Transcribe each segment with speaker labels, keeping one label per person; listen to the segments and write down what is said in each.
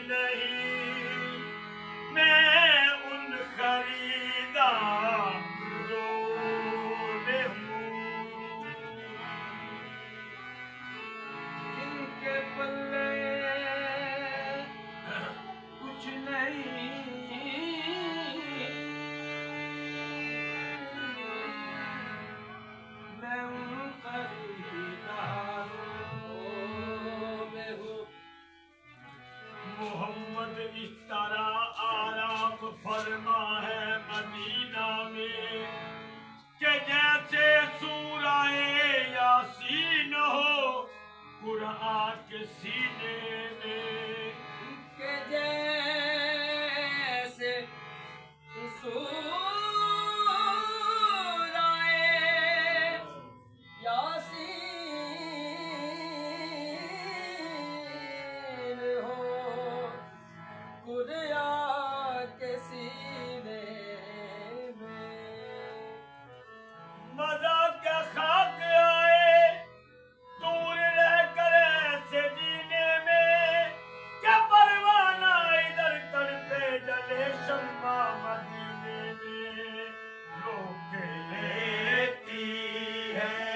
Speaker 1: नहीं कुरान के
Speaker 2: Amen.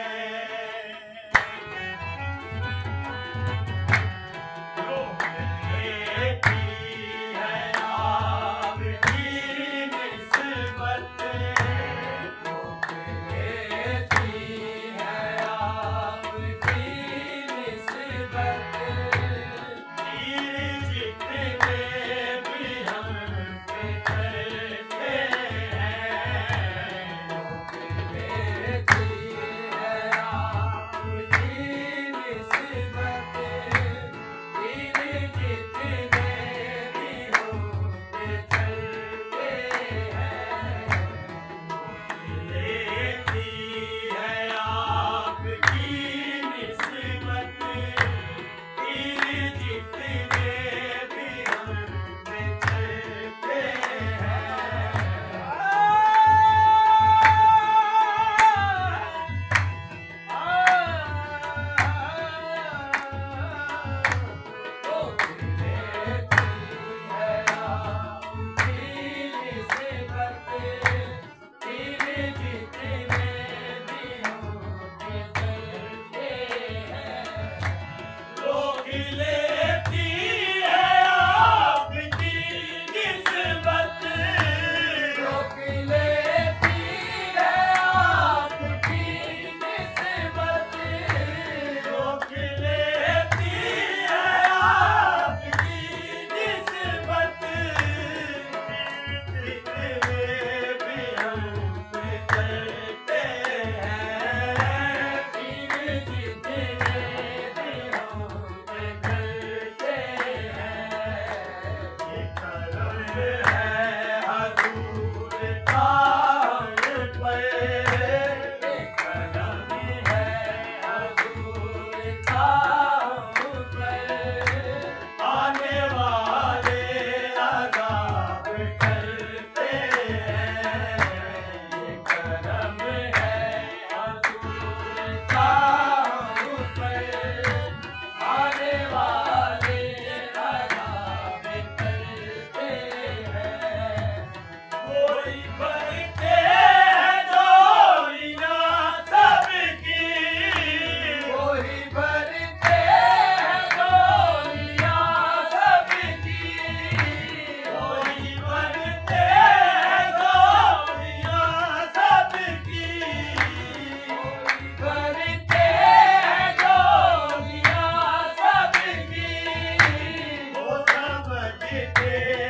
Speaker 2: Thank you.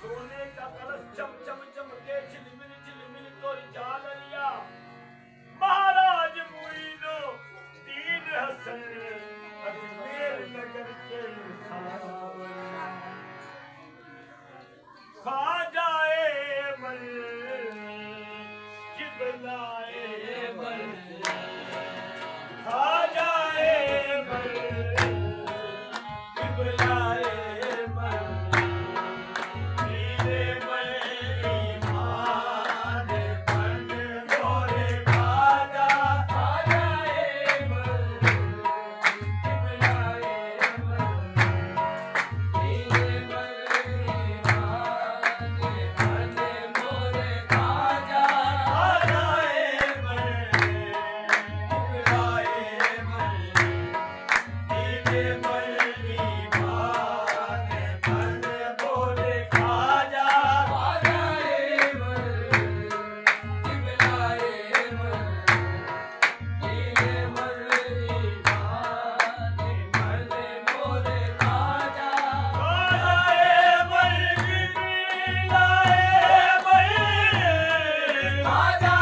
Speaker 2: सोने
Speaker 1: का कलश चम
Speaker 2: Raja.